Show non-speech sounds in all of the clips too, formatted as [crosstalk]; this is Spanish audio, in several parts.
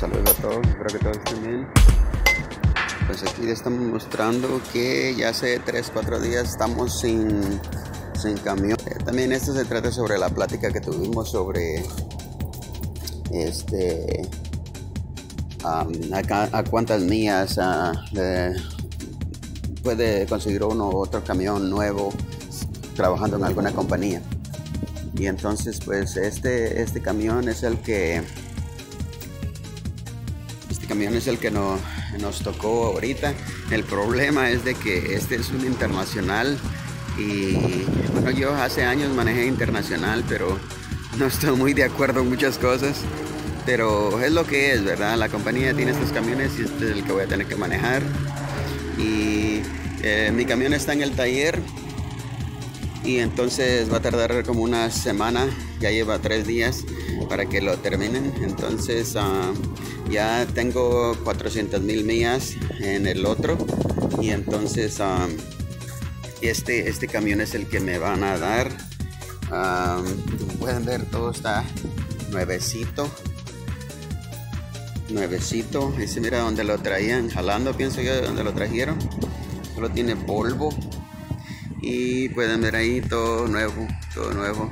saludos a todos, espero que todos estén bien. Pues aquí le estamos mostrando que ya hace 3, 4 días estamos sin, sin camión. Eh, también esto se trata sobre la plática que tuvimos sobre este a, a, cuántas millas puede conseguir uno u otro camión nuevo trabajando en alguna compañía. Y entonces pues este, este camión es el que camión es el que no, nos tocó ahorita. El problema es de que este es un internacional y bueno yo hace años manejé internacional pero no estoy muy de acuerdo en muchas cosas. Pero es lo que es, ¿verdad? La compañía tiene estos camiones y este es el que voy a tener que manejar. Y eh, mi camión está en el taller y entonces va a tardar como una semana, ya lleva tres días para que lo terminen. Entonces ah, ya tengo 400 mil millas en el otro y entonces este, este camión es el que me van a dar. Ah, pueden ver, todo está nuevecito. Nuevecito. Ese mira donde lo traían, jalando, pienso yo, donde lo trajeron. Solo tiene polvo y pueden ver ahí todo nuevo, todo nuevo.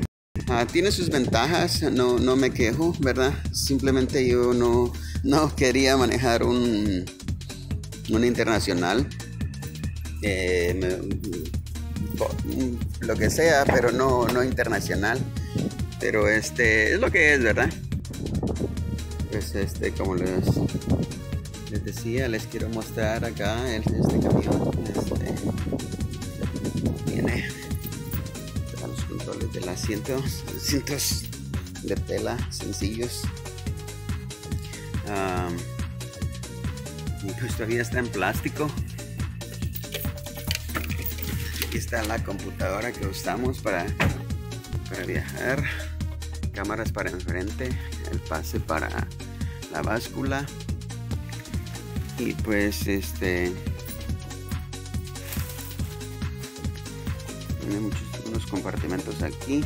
Ah, tiene sus ventajas, no, no me quejo, ¿verdad? Simplemente yo no, [laughs] no quería manejar un, un internacional. Eh, lo que sea, pero no, no internacional. Pero este es lo que es, ¿verdad? Pues este, como les, les decía, les quiero mostrar acá este camión. Este, tiene los controles del asiento, asientos de tela sencillos. Y pues todavía está en plástico. Aquí está la computadora que usamos para, para viajar. Cámaras para enfrente, el pase para la báscula. Y pues este tiene muchos unos compartimentos aquí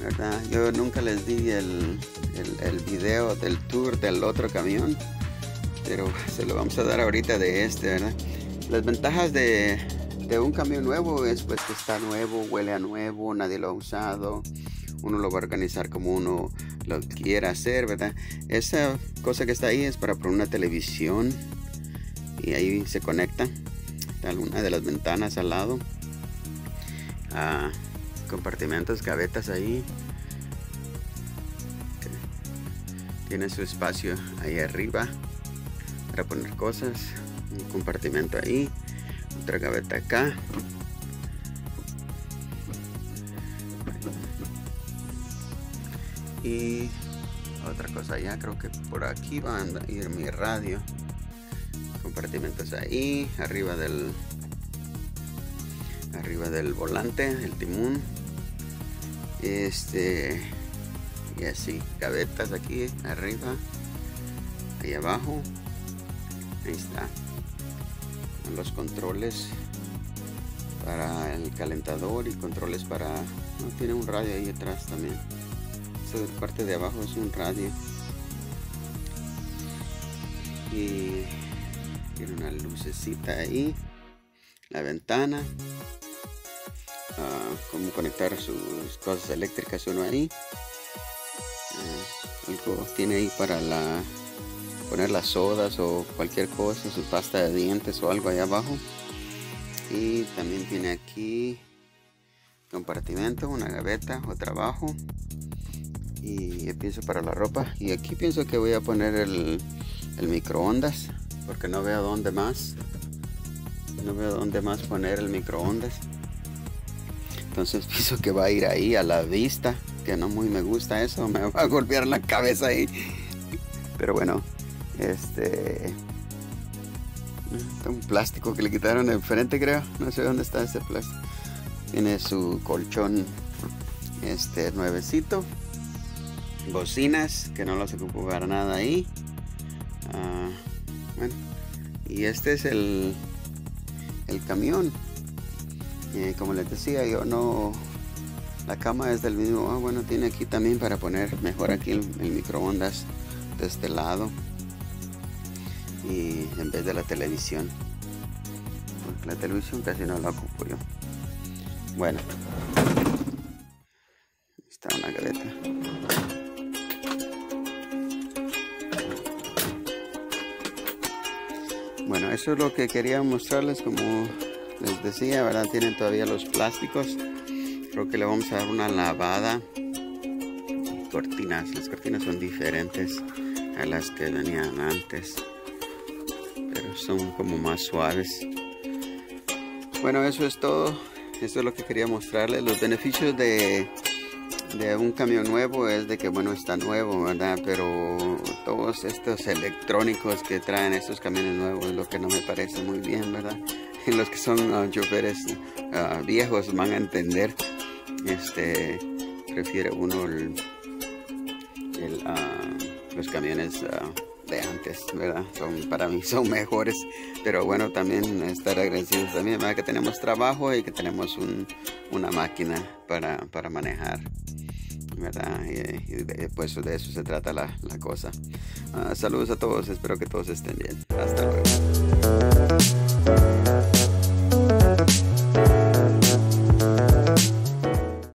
¿verdad? yo nunca les di el, el, video del tour del otro camión pero se lo vamos a dar ahorita de este ¿verdad? las ventajas de, de un camión nuevo es pues que está nuevo huele a nuevo nadie lo ha usado uno lo va a organizar como uno lo quiera hacer, ¿verdad? Esa cosa que está ahí es para poner una televisión y ahí se conecta. Está una de las ventanas al lado compartimentos, gavetas ahí. Tiene su espacio ahí arriba para poner cosas. Un compartimento ahí. Otra gaveta acá. Y otra cosa allá, creo que por aquí va a ir mi radio. Compartimentos ahí, arriba del arriba del volante, el timón. Este y así, gavetas aquí arriba, ahí abajo. Ahí está. Los controles para el calentador y controles para no, tiene un radio ahí atrás también. Esta parte de abajo es un radio. Y tiene una lucecita ahí. La ventana cómo conectar sus cosas eléctricas uno ahí ah, tiene ahí para la poner las sodas o cualquier cosa su pasta de dientes o algo ahí abajo. Y también tiene aquí compartimento una gaveta otra abajo. Y pienso para la ropa. Y aquí pienso que voy a poner el, el microondas porque no veo dónde más no veo dónde más poner el microondas. Entonces [laughs] pienso que va a ir ahí a la vista, que no muy me gusta eso, me va a golpear la cabeza ahí. Pero bueno, este... Un plástico que le quitaron enfrente creo, no sé dónde está ese plástico. Tiene su colchón este nuevecito. Bocinas, que no los ocupo para nada ahí. Ah, bueno, y este es el, el camión como les decía, yo no... La cama es del mismo, ah, bueno, tiene aquí también para poner mejor aquí el, microondas de este lado y en vez de la televisión. Porque la televisión casi no la ocupo yo. Bueno está una galeta bueno eso es lo que quería mostrarles como les decía verdad tienen todavía los plásticos creo que le vamos a dar una lavada. Cortinas las cortinas son diferentes a las que venían antes pero son como más suaves. Bueno eso es todo. Esto es lo que quería mostrarles. Los beneficios de, un camión nuevo es de que bueno está nuevo verdad pero todos estos electrónicos que traen estos camiones nuevos lo que no me parece muy bien verdad y [laughs] los que son uh, choferes uh, viejos van a entender este prefiere uno el, el, uh, los camiones de antes, ¿verdad? Son, para mí son mejores, pero bueno, también estar agradecidos también, ¿verdad? Que tenemos trabajo y que tenemos un, una máquina para, para manejar, ¿verdad? Y, y de, pues de eso se trata la, la cosa. Uh, saludos a todos, espero que todos estén bien. Hasta luego.